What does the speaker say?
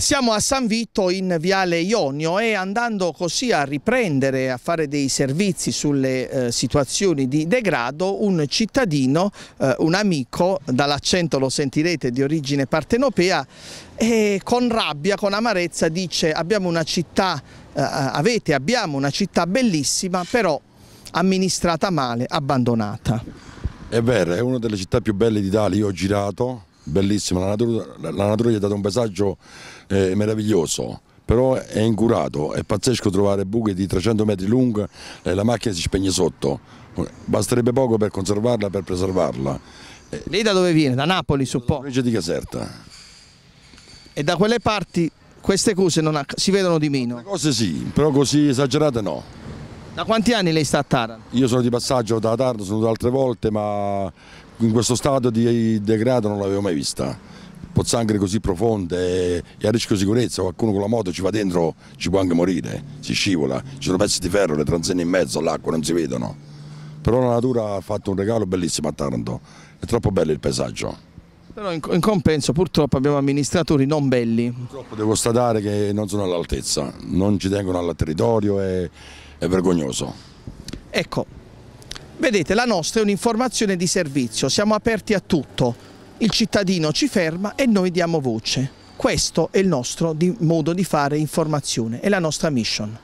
Siamo a San Vito in Viale Ionio e andando così a riprendere, a fare dei servizi sulle eh, situazioni di degrado, un cittadino, eh, un amico, dall'accento lo sentirete di origine partenopea, e con rabbia, con amarezza dice abbiamo una città, eh, avete, abbiamo una città bellissima però amministrata male, abbandonata. È vero, è una delle città più belle d'Italia, io ho girato, bellissima, la natura, la natura gli ha dato un paesaggio eh, meraviglioso, però è incurato, è pazzesco trovare buche di 300 metri lunghe e la macchina si spegne sotto, basterebbe poco per conservarla, per preservarla. Lei da dove viene? Da Napoli suppongo? Provincia di Caserta. E da quelle parti queste cose si vedono di meno? Le cose sì, però così esagerate no. Da quanti anni lei sta a Taranto? Io sono di passaggio da Taranto, sono venuto altre volte, ma in questo stato di degrado non l'avevo mai vista. Pozzanghere così profonde e a rischio sicurezza, qualcuno con la moto ci va dentro, ci può anche morire, si scivola, ci sono pezzi di ferro, le transenne in mezzo, l'acqua non si vedono. Però la natura ha fatto un regalo bellissimo a Taranto, è troppo bello il paesaggio. Però in, compenso purtroppo abbiamo amministratori non belli. Purtroppo devo constatare che non sono all'altezza, non ci tengono al territorio e è vergognoso. Ecco, vedete la nostra è un'informazione di servizio, siamo aperti a tutto, il cittadino ci ferma e noi diamo voce. Questo è il nostro modo di fare informazione, è la nostra mission.